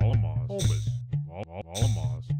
Allemaal. Allemaal.